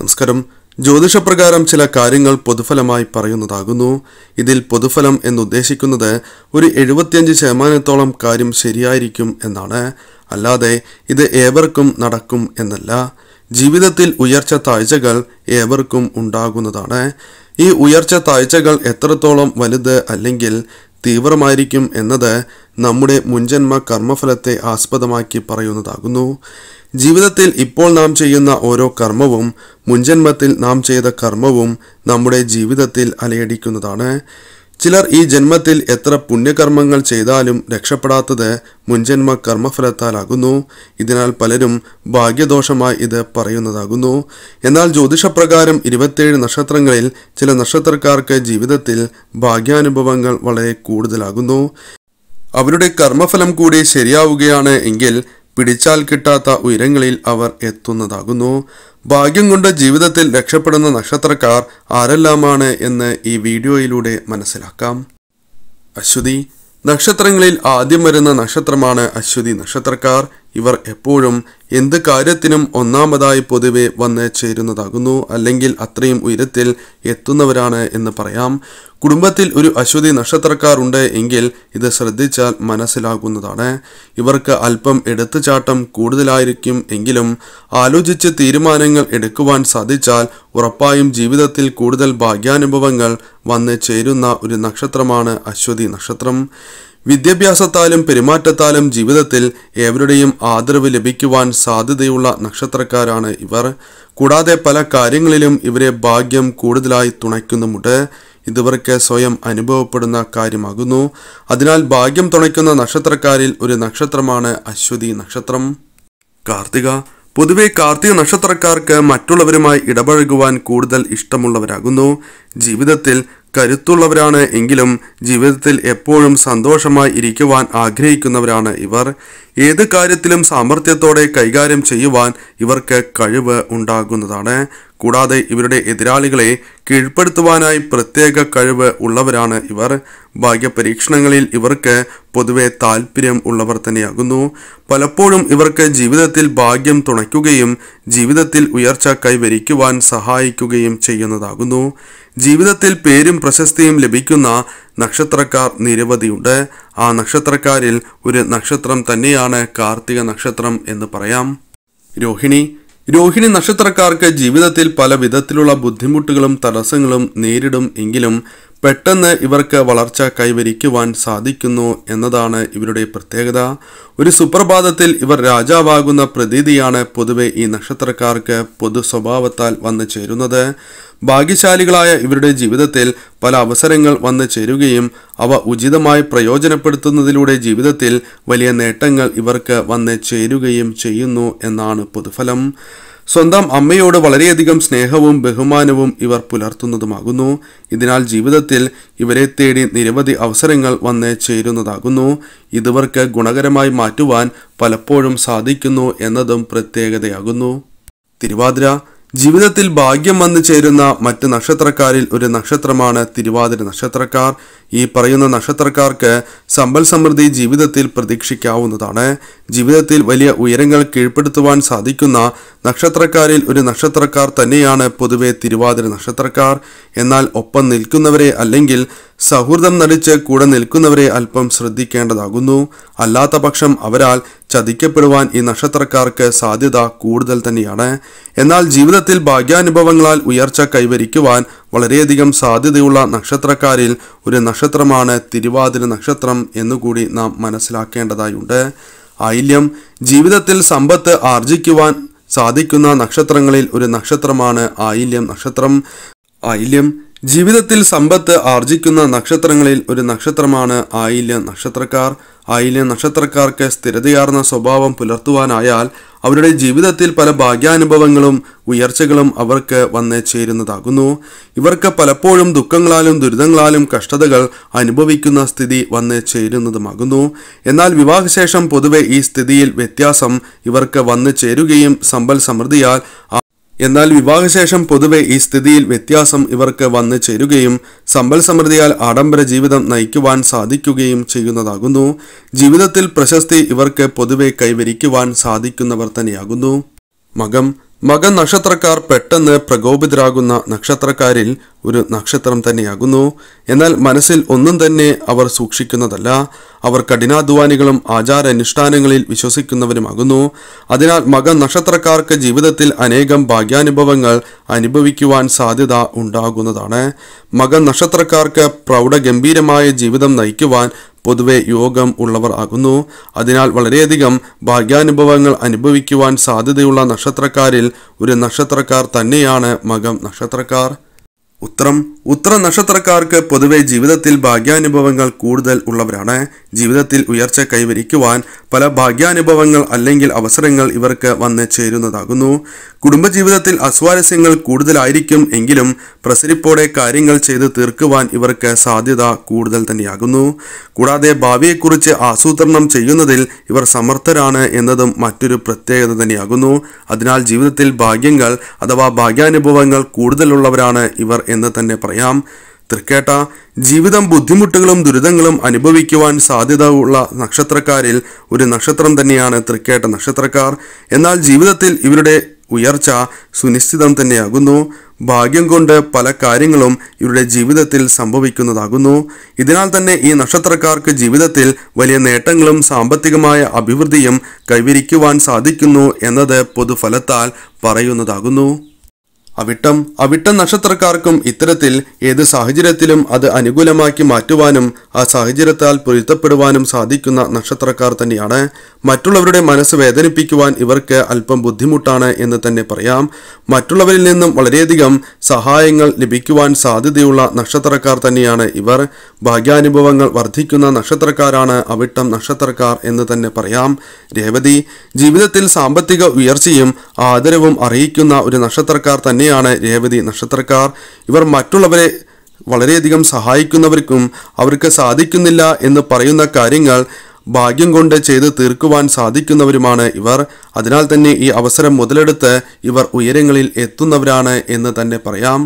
നമസ്കാരം. ജ്യോതിഷപ്രകാരം ചില കാര്യങ്ങൾ പൊതുഫലമായി പറയുന്നതാകുന്നു. ഇതിൽ പൊതുഫലം എന്നുദ്ദേശിക്കുന്നത് ഒരു എഴുപത്തിയഞ്ച് ശതമാനത്തോളം കാര്യം ശരിയായിരിക്കും എന്നാണ്. അല്ലാതെ ഇത് ഏവർക്കും നടക്കും എന്നല്ല. ജീവിതത്തിൽ ഉയർച്ച താഴ്ചകൾ ഏവർക്കും ഉണ്ടാകുന്നതാണ്. ഈ ഉയർച്ച താഴ്ചകൾ എത്രത്തോളം വലുത് അല്ലെങ്കിൽ തീവ്രമായിരിക്കും എന്നത് നമ്മുടെ മുൻജന്മ കർമ്മഫലത്തെ ആസ്പദമാക്കി പറയുന്നതാകുന്നു. ജീവിതത്തിൽ ഇപ്പോൾ നാം ചെയ്യുന്ന ഓരോ കർമ്മവും മുൻജന്മത്തിൽ നാം ചെയ്ത കർമ്മവും നമ്മുടെ ജീവിതത്തിൽ അലയടിക്കുന്നതാണ്. ചിലർ ഈ ജന്മത്തിൽ എത്ര പുണ്യകർമ്മങ്ങൾ ചെയ്താലും രക്ഷപ്പെടാത്തത് മുൻജന്മ കർമ്മഫലത്താലാകുന്നു. ഇതിനാൽ പലരും ഭാഗ്യദോഷമായി ഇത് പറയുന്നതാകുന്നു. എന്നാൽ ജ്യോതിഷപ്രകാരം ഇരുപത്തേഴ് നക്ഷത്രങ്ങളിൽ ചില നക്ഷത്രക്കാർക്ക് ജീവിതത്തിൽ ഭാഗ്യാനുഭവങ്ങൾ വളരെ കൂടുതലാകുന്നു. അവരുടെ കർമ്മഫലം കൂടി ശരിയാവുകയാണ് എങ്കിൽ പിടിച്ചാൽ കിട്ടാത്ത ഉയരങ്ങളിൽ അവർ എത്തുന്നതാകുന്നു. ഭാഗ്യം കൊണ്ട് ജീവിതത്തിൽ രക്ഷപ്പെടുന്ന നക്ഷത്രക്കാർ ആരെല്ലാമാണ് എന്ന് ഈ വീഡിയോയിലൂടെ മനസ്സിലാക്കാം. അശ്വതി. നക്ഷത്രങ്ങളിൽ ആദ്യം വരുന്ന നക്ഷത്രമാണ് അശ്വതി നക്ഷത്രക്കാർ. ഇവർ എപ്പോഴും എന്ത് കാര്യത്തിനും ഒന്നാമതായി പൊതുവെ വന്ന് ചേരുന്നതാകുന്നു. അല്ലെങ്കിൽ അത്രയും ഉയരത്തിൽ എത്തുന്നവരാണ് എന്ന് പറയാം. കുടുംബത്തിൽ ഒരു അശ്വതി നക്ഷത്രക്കാരുണ്ട് എങ്കിൽ ഇത് ശ്രദ്ധിച്ചാൽ മനസ്സിലാകുന്നതാണ്. ഇവർക്ക് അല്പം എടുത്തുചാട്ടം കൂടുതലായിരിക്കും എങ്കിലും ആലോചിച്ച് തീരുമാനങ്ങൾ എടുക്കുവാൻ സാധിച്ചാൽ ഉറപ്പായും ജീവിതത്തിൽ കൂടുതൽ ഭാഗ്യാനുഭവങ്ങൾ വന്ന് ചേരുന്ന ഒരു നക്ഷത്രമാണ് അശ്വതി നക്ഷത്രം. വിദ്യാഭ്യാസത്താലും പെരുമാറ്റത്താലും ജീവിതത്തിൽ ഏവരുടെയും ആദരവ് ലഭിക്കുവാൻ സാധ്യതയുള്ള നക്ഷത്രക്കാരാണ് ഇവർ. കൂടാതെ പല കാര്യങ്ങളിലും ഇവരെ ഭാഗ്യം കൂടുതലായി തുണയ്ക്കുന്നുമുണ്ട്. ഇതിവർക്ക് സ്വയം അനുഭവപ്പെടുന്ന കാര്യമാകുന്നു. അതിനാൽ ഭാഗ്യം തുണയ്ക്കുന്ന നക്ഷത്രക്കാരിൽ ഒരു നക്ഷത്രമാണ് അശ്വതി നക്ഷത്രം. കാർത്തിക. പൊതുവെ കാർത്തിക നക്ഷത്രക്കാർക്ക് മറ്റുള്ളവരുമായി ഇടപഴകുവാൻ കൂടുതൽ ഇഷ്ടമുള്ളവരാകുന്നു. ജീവിതത്തിൽ കരുത്തുള്ളവരാണ് എങ്കിലും ജീവിതത്തിൽ എപ്പോഴും സന്തോഷമായി ഇരിക്കുവാൻ ആഗ്രഹിക്കുന്നവരാണ് ഇവർ. ഏത് കാര്യത്തിലും സാമർഥ്യത്തോടെ കൈകാര്യം ചെയ്യുവാൻ ഇവർക്ക് കഴിവ് ഉണ്ടാകുന്നതാണ്. കൂടാതെ ഇവരുടെ എതിരാളികളെ കീഴ്പ്പെടുത്തുവാനായി പ്രത്യേക കഴിവ് ഉള്ളവരാണ് ഇവർ. ഭാഗ്യപരീക്ഷണങ്ങളിൽ ഇവർക്ക് പൊതുവെ താല്പര്യം ഉള്ളവർ തന്നെയാകുന്നു. പലപ്പോഴും ഇവർക്ക് ജീവിതത്തിൽ ഭാഗ്യം തുണയ്ക്കുകയും ജീവിതത്തിൽ ഉയർച്ച കൈവരിക്കുവാൻ സഹായിക്കുകയും ചെയ്യുന്നതാകുന്നു. ജീവിതത്തിൽ പേരും പ്രശസ്തിയും ലഭിക്കുന്ന നക്ഷത്രക്കാർ നിരവധിയുണ്ട്. ആ നക്ഷത്രക്കാരിൽ ഒരു നക്ഷത്രം തന്നെയാണ് കാർത്തിക നക്ഷത്രം എന്ന് പറയാം. രോഹിണി രോഹിണി നക്ഷത്രക്കാർക്ക് ജീവിതത്തിൽ പല വിധത്തിലുള്ള ബുദ്ധിമുട്ടുകളും തടസ്സങ്ങളും നേരിടും എങ്കിലും പെട്ടെന്ന് ഇവർക്ക് വളർച്ച കൈവരിക്കുവാൻ സാധിക്കുന്നു എന്നതാണ് ഇവരുടെ പ്രത്യേകത. ഒരു സുപ്രഭാതത്തിൽ ഇവർ രാജാവാകുന്ന പ്രതീതിയാണ് പൊതുവെ ഈ നക്ഷത്രക്കാർക്ക് പൊതു സ്വഭാവത്താൽ വന്നു ചേരുന്നത്. ഭാഗ്യശാലികളായ ഇവരുടെ ജീവിതത്തിൽ പല അവസരങ്ങൾ വന്നു ചേരുകയും അവ ഉചിതമായി പ്രയോജനപ്പെടുത്തുന്നതിലൂടെ ജീവിതത്തിൽ വലിയ നേട്ടങ്ങൾ ഇവർക്ക് വന്നു ചേരുകയും ചെയ്യുന്നു എന്നാണ് പൊതുഫലം. സ്വന്തം അമ്മയോട് വളരെയധികം സ്നേഹവും ബഹുമാനവും ഇവർ പുലർത്തുന്നതുമാകുന്നു. ഇതിനാൽ ജീവിതത്തിൽ ഇവരെ തേടി നിരവധി അവസരങ്ങൾ വന്ന് ചേരുന്നതാകുന്നു. ഇതിവർക്ക് ഗുണകരമായി മാറ്റുവാൻ പലപ്പോഴും സാധിക്കുന്നു എന്നതും പ്രത്യേകതയാകുന്നു. തിരുവാതിര ജീവിതത്തിൽ ഭാഗ്യം വന്നു ചേരുന്ന മറ്റ് നക്ഷത്രക്കാരിൽ ഒരു നക്ഷത്രമാണ് തിരുവാതിര നക്ഷത്രക്കാർ. ഈ പറയുന്ന നക്ഷത്രക്കാർക്ക് സമ്പൽ സമൃദ്ധി ജീവിതത്തിൽ പ്രതീക്ഷിക്കാവുന്നതാണ്. ജീവിതത്തിൽ വലിയ ഉയരങ്ങൾ കീഴ്പ്പെടുത്തുവാൻ സാധിക്കുന്ന നക്ഷത്രക്കാരിൽ ഒരു നക്ഷത്രക്കാർ തന്നെയാണ് പൊതുവെ തിരുവാതിര നക്ഷത്രക്കാർ. എന്നാൽ ഒപ്പം നിൽക്കുന്നവരെ അല്ലെങ്കിൽ സൗഹൃദം നടിച്ച് കൂടെ നിൽക്കുന്നവരെ അല്പം ശ്രദ്ധിക്കേണ്ടതാകുന്നു. അല്ലാത്ത പക്ഷം അവരാൽ ചതിക്കപ്പെടുവാൻ ഈ നക്ഷത്രക്കാർക്ക് സാധ്യത കൂടുതൽ തന്നെയാണ്. എന്നാൽ ജീവിതത്തിൽ ഭാഗ്യാനുഭവങ്ങളാൽ ഉയർച്ച കൈവരിക്കുവാൻ വളരെയധികം സാധ്യതയുള്ള നക്ഷത്രക്കാരിൽ ഒരു നക്ഷത്രമാണ് തിരുവാതിര നക്ഷത്രം എന്നുകൂടി നാം മനസ്സിലാക്കേണ്ടതായുണ്ട്. ആയില്യം ജീവിതത്തിൽ സമ്പത്ത് ആർജിക്കുവാൻ സാധിക്കുന്ന നക്ഷത്രങ്ങളിൽ ഒരു നക്ഷത്രമാണ് ആയില്യം നക്ഷത്രം. ആയില്യം ജീവിതത്തിൽ സമ്പത്ത് ആർജിക്കുന്ന നക്ഷത്രങ്ങളിൽ ഒരു നക്ഷത്രമാണ് ആയില്യ നക്ഷത്രക്കാർ. ആയില്യ നക്ഷത്രക്കാർക്ക് സ്ഥിരതയാർന്ന സ്വഭാവം പുലർത്തുവാനായാൽ അവരുടെ ജീവിതത്തിൽ പല ഭാഗ്യാനുഭവങ്ങളും ഉയർച്ചകളും അവർക്ക് വന്ന് ചേരുന്നതാകുന്നു. ഇവർക്ക് പലപ്പോഴും ദുഃഖങ്ങളാലും ദുരിതങ്ങളാലും കഷ്ടതകൾ അനുഭവിക്കുന്ന സ്ഥിതി വന്ന് ചേരുന്നതുമാകുന്നു. എന്നാൽ വിവാഹശേഷം പൊതുവെ ഈ സ്ഥിതിയിൽ വ്യത്യാസം ഇവർക്ക് വന്നു ചേരുകയും സമ്പൽ സമൃദ്ധിയാൽ എന്നാൽ വിവാഹശേഷം പൊതുവെ ഈ സ്ഥിതിയിൽ വ്യത്യാസം ഇവർക്ക് വന്നു ചേരുകയും സമ്പൽ സമൃദ്ധിയാൽ ആഡംബര ജീവിതം നയിക്കുവാൻ സാധിക്കുകയും ചെയ്യുന്നതാകുന്നു. ജീവിതത്തിൽ പ്രശസ്തി ഇവർക്ക് പൊതുവെ കൈവരിക്കുവാൻ സാധിക്കുന്നവർ തന്നെയാകുന്നു. മകം. മകൻ നക്ഷത്രക്കാർ പെട്ടെന്ന് പ്രകോപിതരാകുന്ന നക്ഷത്രക്കാരിൽ ഒരു നക്ഷത്രം തന്നെയാകുന്നു. എന്നാൽ മനസ്സിൽ ഒന്നും തന്നെ അവർ സൂക്ഷിക്കുന്നതല്ല. അവർ കഠിനാധ്വാനികളും ആചാരാനുഷ്ഠാനങ്ങളിൽ വിശ്വസിക്കുന്നവരുമാകുന്നു. അതിനാൽ മകൻ നക്ഷത്രക്കാർക്ക് ജീവിതത്തിൽ അനേകം ഭാഗ്യാനുഭവങ്ങൾ അനുഭവിക്കുവാൻ സാധ്യത ഉണ്ടാകുന്നതാണ്. മകൻ നക്ഷത്രക്കാർക്ക് പ്രൗഢഗംഭീരമായ ജീവിതം നയിക്കുവാൻ പൊതുവെ യോഗം ഉള്ളവർ ആകുന്നു. അതിനാൽ വളരെയധികം ഭാഗ്യാനുഭവങ്ങൾ അനുഭവിക്കുവാൻ സാധ്യതയുള്ള നക്ഷത്രക്കാരിൽ ഒരു നക്ഷത്രക്കാർ തന്നെയാണ് മകം നക്ഷത്രക്കാർ. ഉത്രം ഉത്തര നക്ഷത്രക്കാർക്ക് പൊതുവെ ജീവിതത്തിൽ ഭാഗ്യാനുഭവങ്ങൾ കൂടുതൽ ഉള്ളവരാണ്. ജീവിതത്തിൽ ഉയർച്ച കൈവരിക്കുവാൻ പല ഭാഗ്യാനുഭവങ്ങൾ അല്ലെങ്കിൽ അവസരങ്ങൾ ഇവർക്ക് വന്ന് ചേരുന്നതാകുന്നു. കുടുംബജീവിതത്തിൽ അസ്വാരസ്യങ്ങൾ കൂടുതലായിരിക്കും എങ്കിലും പ്രസരിപ്പോടെ കാര്യങ്ങൾ ചെയ്ത് തീർക്കുവാൻ ഇവർക്ക് സാധ്യത കൂടുതൽ തന്നെയാകുന്നു. കൂടാതെ ഭാവിയെക്കുറിച്ച് ആസൂത്രണം ചെയ്യുന്നതിൽ ഇവർ സമർത്ഥരാണ് എന്നതും മറ്റൊരു പ്രത്യേകത തന്നെയാകുന്നു. അതിനാൽ ജീവിതത്തിൽ ഭാഗ്യങ്ങൾ അഥവാ ഭാഗ്യാനുഭവങ്ങൾ കൂടുതലുള്ളവരാണ് ഇവർ എന്ന് തന്നെ പറയാം. തൃക്കേട്ട ജീവിതം ബുദ്ധിമുട്ടുകളും ദുരിതങ്ങളും അനുഭവിക്കുവാൻ സാധ്യത ഉള്ള നക്ഷത്രക്കാരിൽ ഒരു നക്ഷത്രം തന്നെയാണ് തൃക്കേട്ട നക്ഷത്രക്കാർ. എന്നാൽ ജീവിതത്തിൽ ഇവരുടെ ഉയർച്ച സുനിശ്ചിതം തന്നെയാകുന്നു. ഭാഗ്യം കൊണ്ട് പല കാര്യങ്ങളും ഇവരുടെ ജീവിതത്തിൽ സംഭവിക്കുന്നതാകുന്നു. ഇതിനാൽ തന്നെ ഈ നക്ഷത്രക്കാർക്ക് ജീവിതത്തിൽ വലിയ നേട്ടങ്ങളും സാമ്പത്തികമായ അഭിവൃദ്ധിയും കൈവരിക്കുവാൻ സാധിക്കുന്നു എന്നത് പൊതുഫലത്താൽ പറയുന്നതാകുന്നു. അവിട്ടം അവിട്ടം നക്ഷത്രക്കാർക്കും ഇത്തരത്തിൽ ഏത് സാഹചര്യത്തിലും അത് അനുകൂലമാക്കി മാറ്റുവാനും ആ സാഹചര്യത്താൽ പൊരുത്തപ്പെടുവാനും സാധിക്കുന്ന നക്ഷത്രക്കാർ തന്നെയാണ്. മറ്റുള്ളവരുടെ മനസ്സ് വേദനിപ്പിക്കുവാൻ ഇവർക്ക് അല്പം ബുദ്ധിമുട്ടാണ് എന്ന് തന്നെ പറയാം. മറ്റുള്ളവരിൽ നിന്നും വളരെയധികം സഹായങ്ങൾ ലഭിക്കുവാൻ സാധ്യതയുള്ള നക്ഷത്രക്കാർ തന്നെയാണ് ഇവർ. ഭാഗ്യാനുഭവങ്ങൾ വർദ്ധിക്കുന്ന നക്ഷത്രക്കാരാണ് അവിട്ടം നക്ഷത്രക്കാർ എന്ന് തന്നെ പറയാം. രേവതി ജീവിതത്തിൽ സാമ്പത്തിക ഉയർച്ചയും ആദരവും അറിയിക്കുന്ന ഒരു നക്ഷത്രക്കാർ തന്നെയാണ് രേവതി നക്ഷത്രക്കാർ. ഇവർ മറ്റുള്ളവരെ വളരെയധികം സഹായിക്കുന്നവർക്കും അവർക്ക് സാധിക്കുന്നില്ല എന്ന് പറയുന്ന കാര്യങ്ങൾ ഭാഗ്യം കൊണ്ട് ചെയ്ത് തീർക്കുവാൻ സാധിക്കുന്നവരുമാണ് ഇവർ. അതിനാൽ തന്നെ ഈ അവസരം മുതലെടുത്ത് ഇവർ ഉയരങ്ങളിൽ എത്തുന്നവരാണ് എന്ന് തന്നെ പറയാം.